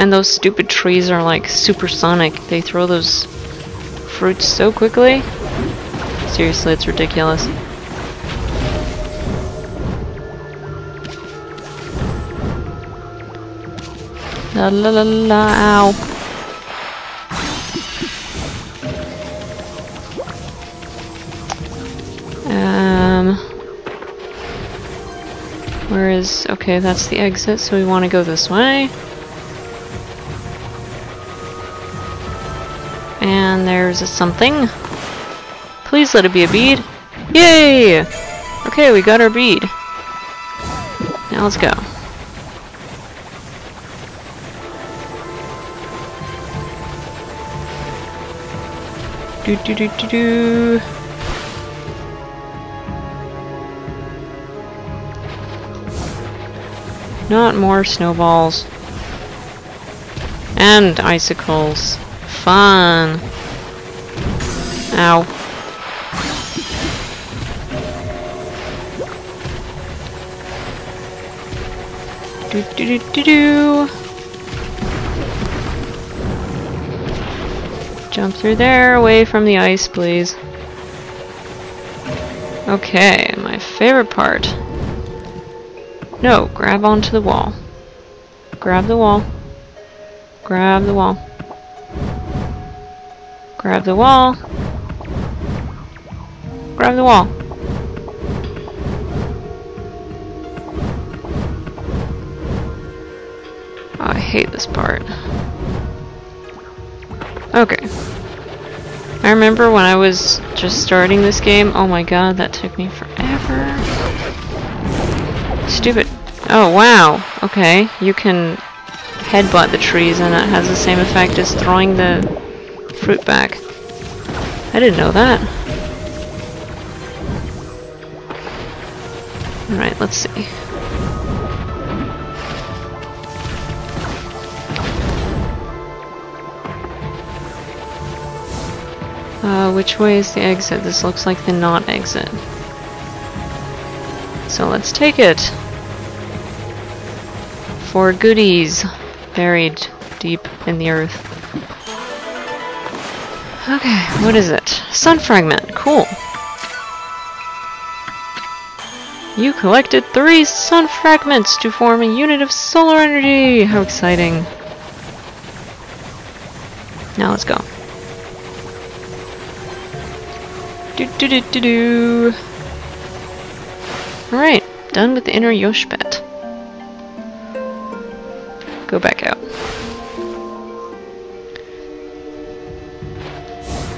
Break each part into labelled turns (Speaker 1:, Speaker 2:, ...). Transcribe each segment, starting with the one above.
Speaker 1: And those stupid trees are like supersonic. They throw those fruits so quickly. Seriously, it's ridiculous. La la la la, ow. Um, where is, okay, that's the exit, so we want to go this way. And there's a something. Please let it be a bead. Yay! Okay, we got our bead. Now let's go. Do do do do do. Not more snowballs. And icicles. Fun. Ow. Do do do do do. Jump through there, away from the ice, please. Okay, my favorite part. No, grab onto the wall. Grab the wall. Grab the wall. Grab the wall. Grab the wall. Oh, I hate this part. Okay. I remember when I was just starting this game, oh my god, that took me forever. Stupid. Oh, wow. Okay, you can headbutt the trees and it has the same effect as throwing the fruit back. I didn't know that. Alright, let's see. Uh, which way is the exit? This looks like the not exit. So let's take it. For goodies buried deep in the earth. Okay, what is it? Sun fragment. Cool. You collected three sun fragments to form a unit of solar energy! How exciting. Now let's go. Do do do do do. Alright, done with the inner Yoshpet. Go back out.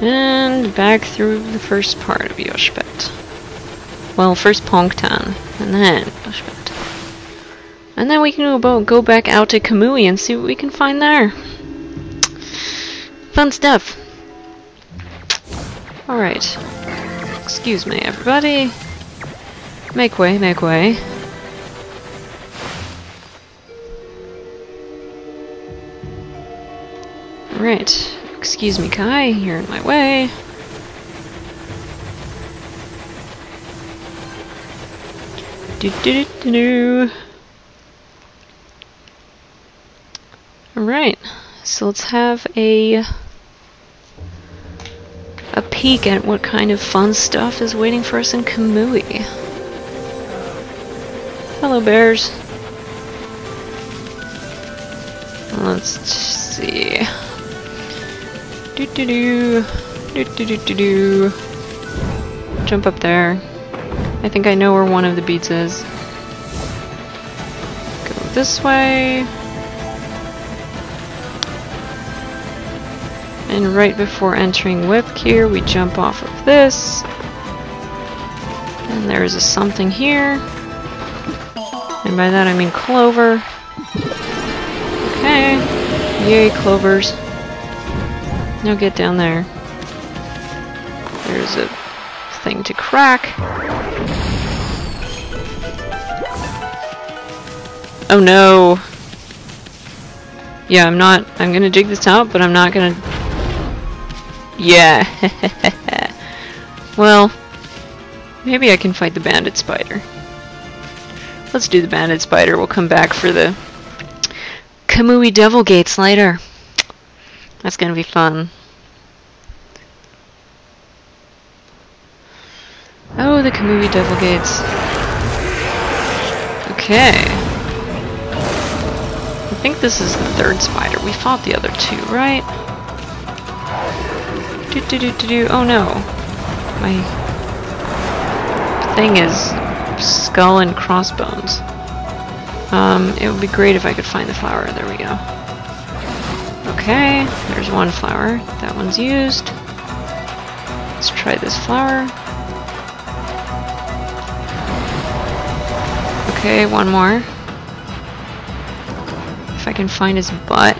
Speaker 1: And back through the first part of Yoshpet. Well, first Ponc'tan, and then Yoshpet. And then we can go back out to Kamui and see what we can find there. Fun stuff. Alright. Excuse me, everybody. Make way, make way. Right. Excuse me, Kai, you're in my way. Do do do do. Alright, so let's have a a peek at what kind of fun stuff is waiting for us in Kamui. Hello, bears. Let's see. Do do do. Do do do do do. Jump up there. I think I know where one of the beats is. Go this way. And right before entering Wep'keer, we jump off of this. And there's a something here. And by that I mean clover. Okay. Yay, clovers. Now get down there. There's a thing to crack. Oh no! Yeah, I'm not- I'm gonna dig this out, but I'm not gonna... Yeah! well, maybe I can fight the bandit spider. Let's do the bandit spider, we'll come back for the Kamui Devil Gates later. That's gonna be fun. Oh, the Kamui Devil Gates. Okay. I think this is the third spider. We fought the other two, right? Do do do do do. Oh no. My thing is skull and crossbones. Um, it would be great if I could find the flower. There we go. Okay, there's one flower. That one's used. Let's try this flower. Okay, one more. If I can find his butt.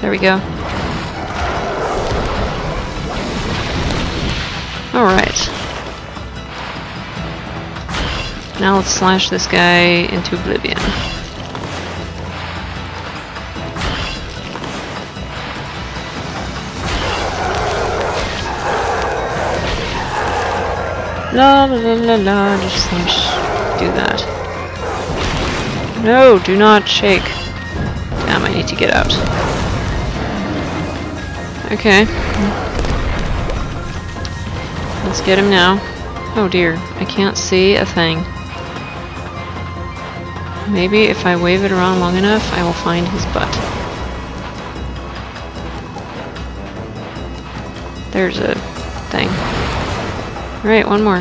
Speaker 1: There we go. Alright. Now let's slash this guy into oblivion. La la la la la, just slash, do that. No, do not shake. Damn, I need to get out. Okay. Let's get him now. Oh dear, I can't see a thing. Maybe if I wave it around long enough, I will find his butt. There's a thing. Alright, one more.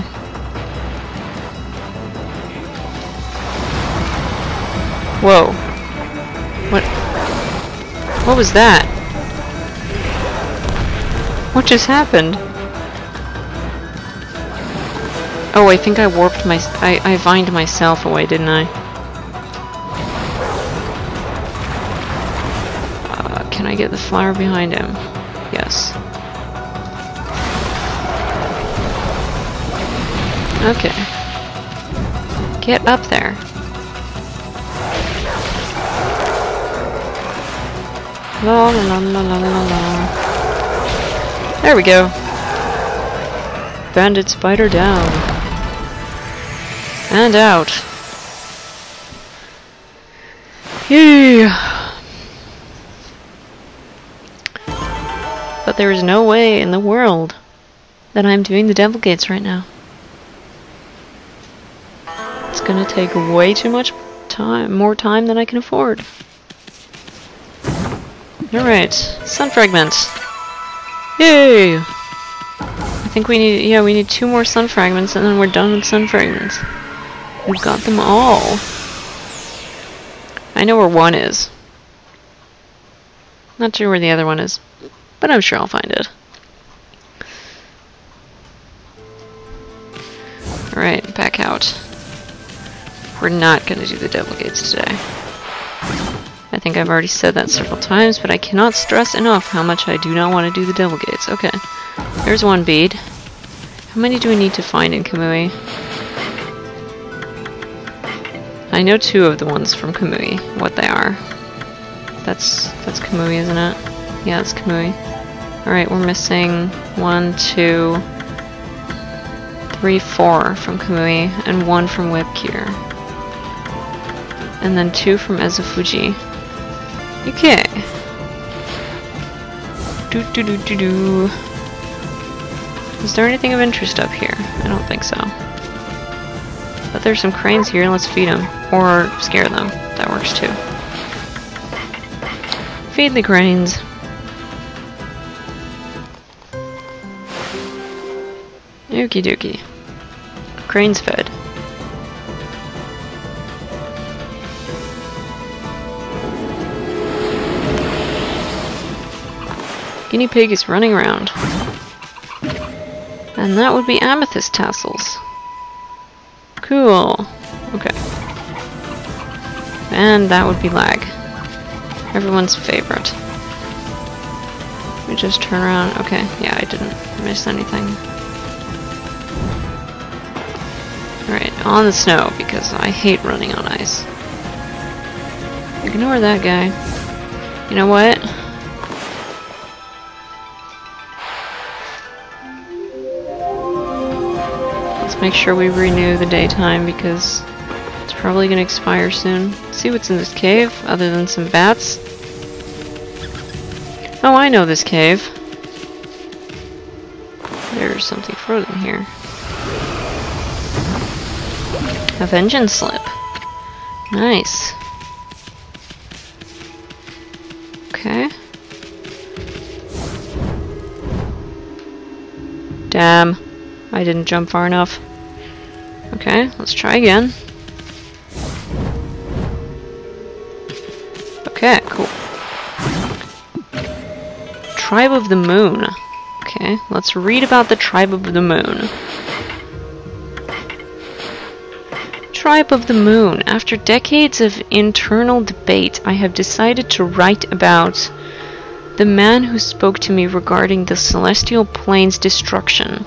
Speaker 1: Whoa. What? What was that? What just happened? Oh, I think I warped my... I, I vined myself away, didn't I? Uh, can I get the flower behind him? Yes. Okay. Get up there. La la la la la la There we go. Bandit spider down. And out. Yay! But there is no way in the world that I'm doing the devil gates right now. It's gonna take way too much time, more time than I can afford. Alright, sun fragments. Yay! I think we need, yeah, we need two more sun fragments and then we're done with sun fragments. We've got them all. I know where one is. Not sure where the other one is, but I'm sure I'll find it. Alright, back out. We're not going to do the devil gates today. I think I've already said that several times, but I cannot stress enough how much I do not want to do the devil gates. Okay, there's one bead. How many do we need to find in Kamui? I know two of the ones from Kamui, what they are. That's that's Kamui, isn't it? Yeah, it's Kamui. Alright, we're missing one, two, three, four from Kamui, and one from Wep'keer. And then two from Ezofuji. Okay. Do do do do do. Is there anything of interest up here? I don't think so. But there's some cranes here, let's feed them. Or scare them. That works too. Feed the cranes. Okie dokie. Cranes fed. Guinea pig is running around. And that would be amethyst tassels. Cool. Okay. And that would be lag. Everyone's favorite. Let me just turn around. Okay, yeah, I didn't miss anything. Alright, on the snow, because I hate running on ice. Ignore that guy. You know what? Let's make sure we renew the daytime because It's probably gonna expire soon. Let's see what's in this cave, other than some bats. Oh, I know this cave. There's something frozen here. A vengeance slip. Nice. Okay. Damn. I didn't jump far enough. Okay, let's try again. Okay, cool. Tribe of the Moon. Okay, let's read about the Tribe of the Moon. Tribe of the Moon. After decades of internal debate, I have decided to write about the man who spoke to me regarding the celestial plain's destruction.